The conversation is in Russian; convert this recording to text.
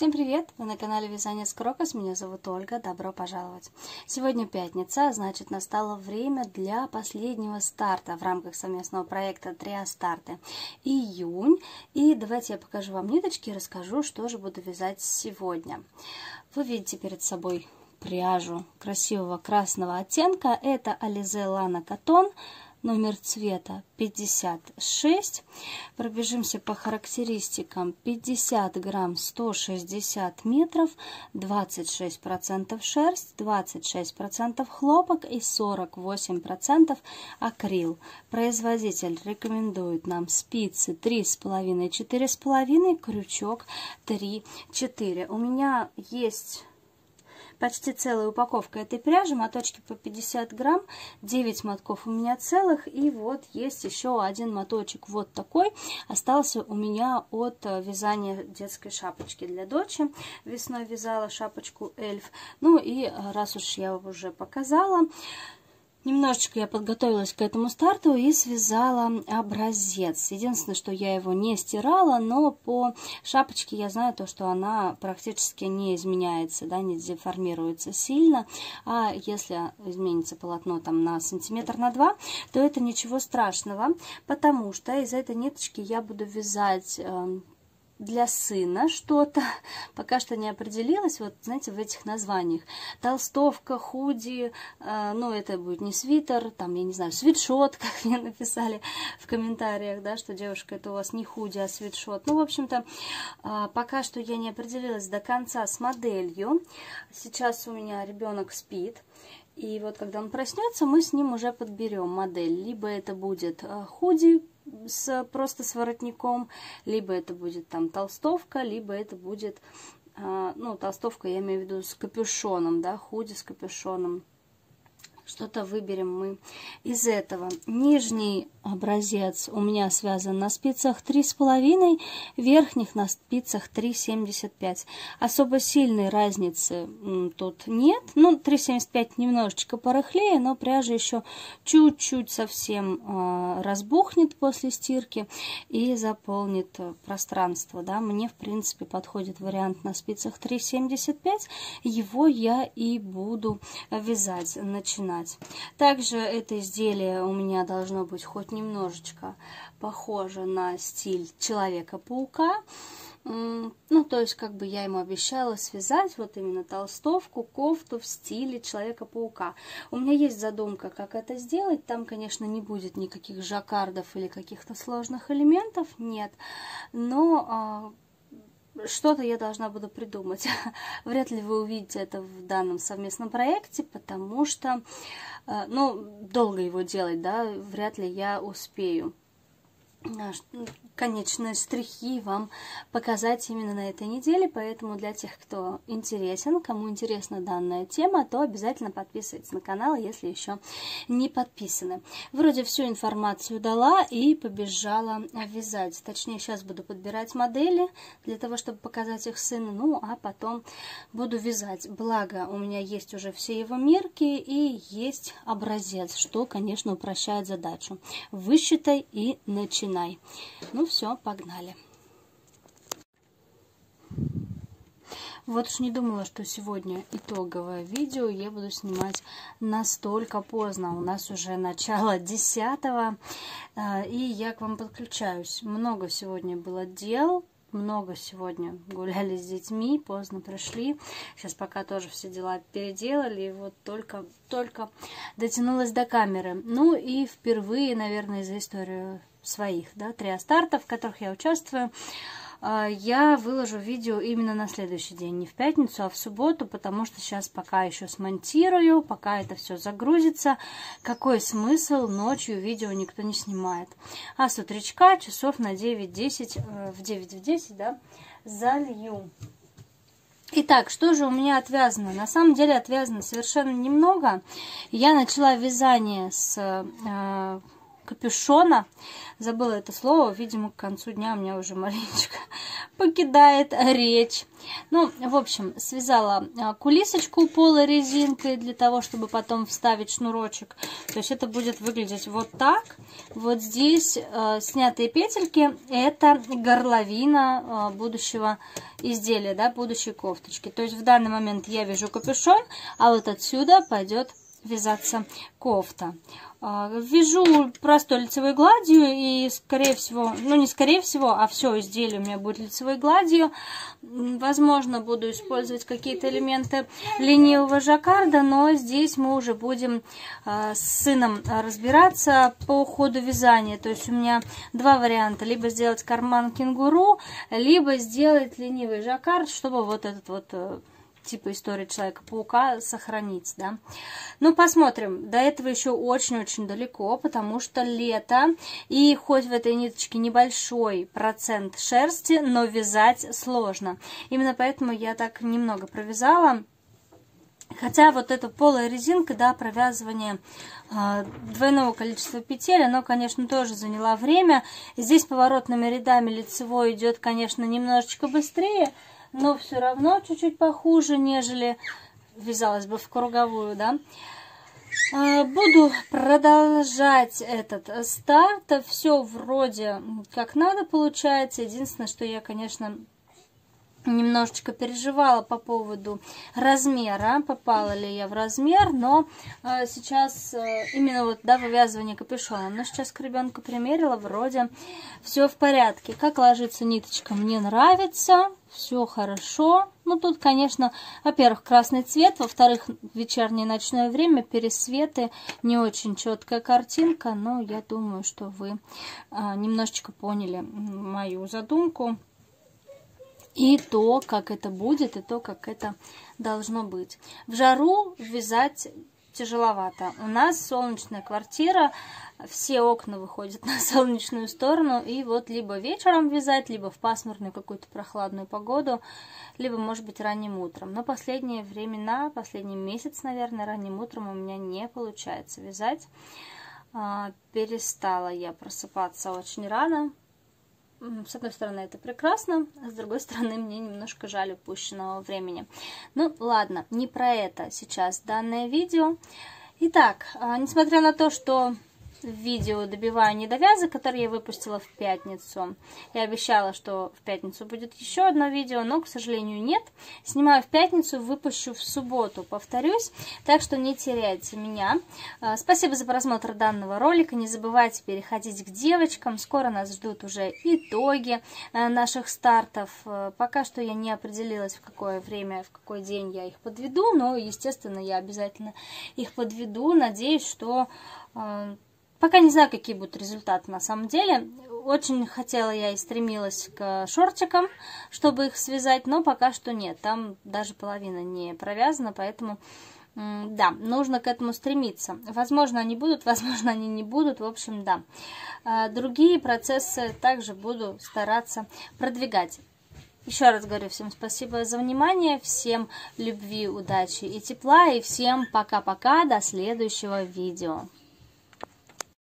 Всем привет! Вы на канале Вязание с Крокос. Меня зовут Ольга. Добро пожаловать! Сегодня пятница, значит настало время для последнего старта в рамках совместного проекта Триастарты. Июнь. И давайте я покажу вам ниточки и расскажу, что же буду вязать сегодня. Вы видите перед собой пряжу красивого красного оттенка. Это Alize Lana Cotton номер цвета 56. Пробежимся по характеристикам. 50 грамм 160 метров, 26% шерсть, 26% хлопок и 48% акрил. Производитель рекомендует нам спицы 3,5-4,5, крючок 3-4. У меня есть почти целая упаковка этой пряжи, моточки по 50 грамм, 9 мотков у меня целых, и вот есть еще один моточек вот такой, остался у меня от э, вязания детской шапочки для дочи, весной вязала шапочку эльф, ну и э, раз уж я уже показала, Немножечко я подготовилась к этому старту и связала образец. Единственное, что я его не стирала, но по шапочке я знаю то, что она практически не изменяется, да, не деформируется сильно. А если изменится полотно там на сантиметр на два, то это ничего страшного, потому что из этой ниточки я буду вязать эм, для сына что-то. Пока что не определилась, вот, знаете, в этих названиях. Толстовка, худи, э, ну, это будет не свитер, там, я не знаю, свитшот, как мне написали в комментариях, да, что, девушка, это у вас не худи, а свитшот. Ну, в общем-то, э, пока что я не определилась до конца с моделью. Сейчас у меня ребенок спит. И вот когда он проснется, мы с ним уже подберем модель. Либо это будет э, худи, с, просто с воротником, либо это будет там толстовка, либо это будет, э, ну, толстовка, я имею в виду с капюшоном, да, худи с капюшоном. Что-то выберем мы из этого. Нижний образец у меня связан на спицах 3,5, верхних на спицах 3,75. Особо сильной разницы тут нет. Ну, 3,75 немножечко порыхлее, но пряжа еще чуть-чуть совсем э, разбухнет после стирки и заполнит пространство. Да? Мне, в принципе, подходит вариант на спицах 3,75. Его я и буду вязать, начинать знать. Также это изделие у меня должно быть хоть немножечко похоже на стиль Человека-паука. Ну, то есть, как бы я ему обещала связать вот именно толстовку, кофту в стиле Человека-паука. У меня есть задумка, как это сделать. Там, конечно, не будет никаких жаккардов или каких-то сложных элементов, нет. Но а, что-то я должна буду придумать. Вряд ли вы увидите это в данном совместном проекте, потому что, э, ну, долго его делать, да, вряд ли я успею. А, конечные штрихи вам показать именно на этой неделе, поэтому для тех, кто интересен, кому интересна данная тема, то обязательно подписывайтесь на канал, если еще не подписаны. Вроде всю информацию дала и побежала вязать. Точнее, сейчас буду подбирать модели для того, чтобы показать их сыну, ну а потом буду вязать. Благо, у меня есть уже все его мерки и есть образец, что, конечно, упрощает задачу. Высчитай и начинай начинай. Ну все, погнали. Вот уж не думала, что сегодня итоговое видео я буду снимать настолько поздно. У нас уже начало 10 э, и я к вам подключаюсь. Много сегодня было дел, много сегодня гуляли с детьми, поздно пришли. Сейчас пока тоже все дела переделали, и вот только, только дотянулась до камеры. Ну и впервые, наверное, за историю своих, да, триастартов, в которых я участвую, а, я выложу видео именно на следующий день, не в пятницу, а в субботу, потому что сейчас пока еще смонтирую, пока это все загрузится. Какой смысл ночью видео никто не снимает? А с утречка часов на 9-10, э, в 9 в 10, да, залью. Итак, что же у меня отвязано? На самом деле отвязано совершенно немного. Я начала вязание с... Капюшона. Забыла это слово, видимо, к концу дня у меня уже маленечко покидает речь. Ну, в общем, связала а, кулисочку полой резинкой для того, чтобы потом вставить шнурочек. То есть это будет выглядеть вот так. Вот здесь э, снятые петельки, это горловина э, будущего изделия, да, будущей кофточки. То есть в данный момент я вяжу капюшон, а вот отсюда пойдет вязаться кофта. А, вяжу простой лицевой гладью и, скорее всего, ну не скорее всего, а все изделие у меня будет лицевой гладью. Возможно, буду использовать какие-то элементы ленивого жаккарда, но здесь мы уже будем а, с сыном разбираться по ходу вязания. То есть у меня два варианта. Либо сделать карман кенгуру, либо сделать ленивый жаккард, чтобы вот этот вот э, типа истории Человека-паука сохранить, да. Ну, посмотрим. До этого еще очень-очень далеко, потому что лето, и хоть в этой ниточке небольшой процент шерсти, но вязать сложно. Именно поэтому я так немного провязала. Хотя вот эта полая резинка, да, провязывание э, двойного количества петель, оно, конечно, тоже заняло время. Здесь поворотными рядами лицевой идет, конечно, немножечко быстрее, но все равно чуть-чуть похуже, нежели вязалась бы в круговую, да. А, буду продолжать этот старт. Все вроде как надо получается. Единственное, что я, конечно, немножечко переживала по поводу размера, попала ли я в размер, но э, сейчас э, именно вот, да, вывязывание капюшона, но сейчас к ребенку примерила, вроде все в порядке. Как ложится ниточка, мне нравится, все хорошо. Ну, тут, конечно, во-первых, красный цвет, во-вторых, вечернее ночное время, пересветы, не очень четкая картинка, но я думаю, что вы э, немножечко поняли мою задумку и то, как это будет, и то, как это должно быть. В жару вязать тяжеловато. У нас солнечная квартира, все окна выходят на солнечную сторону, и вот либо вечером вязать, либо в пасмурную какую-то прохладную погоду, либо, может быть, ранним утром. Но последние времена, последний месяц, наверное, ранним утром у меня не получается вязать. А, перестала я просыпаться очень рано, с одной стороны, это прекрасно, а с другой стороны, мне немножко жаль упущенного времени. Ну, ладно, не про это сейчас данное видео. Итак, а, несмотря на то, что видео добиваю недовязок, которые я выпустила в пятницу. Я обещала, что в пятницу будет еще одно видео, но, к сожалению, нет. Снимаю в пятницу, выпущу в субботу, повторюсь. Так что не теряйте меня. А, спасибо за просмотр данного ролика. Не забывайте переходить к девочкам. Скоро нас ждут уже итоги а, наших стартов. А, пока что я не определилась, в какое время, в какой день я их подведу, но, естественно, я обязательно их подведу. Надеюсь, что Пока не знаю, какие будут результаты на самом деле. Очень хотела я и стремилась к шортикам, чтобы их связать, но пока что нет. Там даже половина не провязана, поэтому да, нужно к этому стремиться. Возможно, они будут, возможно, они не будут. В общем, да. А, другие процессы также буду стараться продвигать. Еще раз говорю всем спасибо за внимание, всем любви, удачи и тепла, и всем пока-пока, до следующего видео.